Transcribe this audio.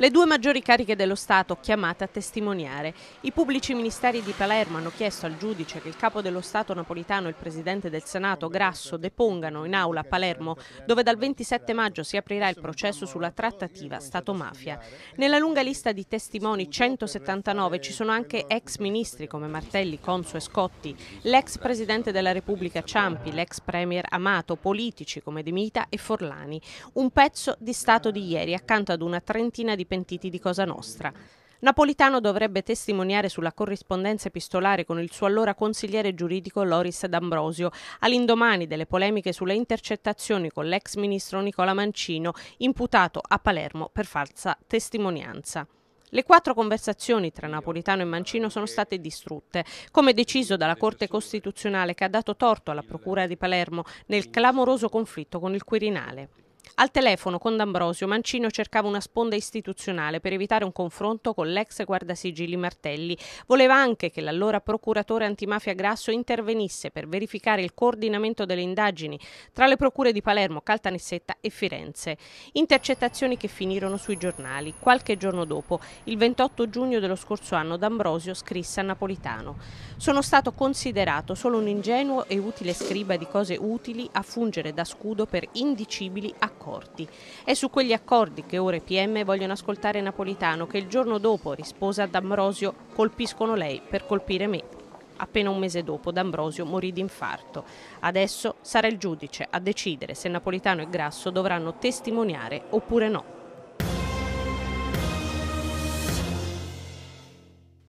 Le due maggiori cariche dello Stato chiamate a testimoniare. I pubblici ministeri di Palermo hanno chiesto al giudice che il capo dello Stato napolitano e il presidente del Senato Grasso depongano in aula a Palermo, dove dal 27 maggio si aprirà il processo sulla trattativa Stato-mafia. Nella lunga lista di testimoni 179 ci sono anche ex ministri come Martelli, Conso e Scotti, l'ex presidente della Repubblica Ciampi, l'ex premier Amato, politici come De Mita e Forlani. Un pezzo di Stato di ieri accanto ad una trentina di pentiti di Cosa Nostra. Napolitano dovrebbe testimoniare sulla corrispondenza epistolare con il suo allora consigliere giuridico Loris D'Ambrosio, all'indomani delle polemiche sulle intercettazioni con l'ex ministro Nicola Mancino, imputato a Palermo per falsa testimonianza. Le quattro conversazioni tra Napolitano e Mancino sono state distrutte, come deciso dalla Corte Costituzionale che ha dato torto alla Procura di Palermo nel clamoroso conflitto con il Quirinale. Al telefono con D'Ambrosio Mancino cercava una sponda istituzionale per evitare un confronto con l'ex guardasigilli Martelli. Voleva anche che l'allora procuratore antimafia Grasso intervenisse per verificare il coordinamento delle indagini tra le procure di Palermo, Caltanissetta e Firenze. Intercettazioni che finirono sui giornali. Qualche giorno dopo, il 28 giugno dello scorso anno, D'Ambrosio scrisse a Napolitano: Sono stato considerato solo un ingenuo e utile scriba di cose utili a fungere da scudo per indicibili accordi accordi. È su quegli accordi che ora i PM vogliono ascoltare Napolitano che il giorno dopo rispose ad Ambrosio colpiscono lei per colpire me. Appena un mese dopo D'Ambrosio morì di infarto. Adesso sarà il giudice a decidere se Napolitano e Grasso dovranno testimoniare oppure no.